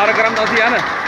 कार्यक्रम नहीं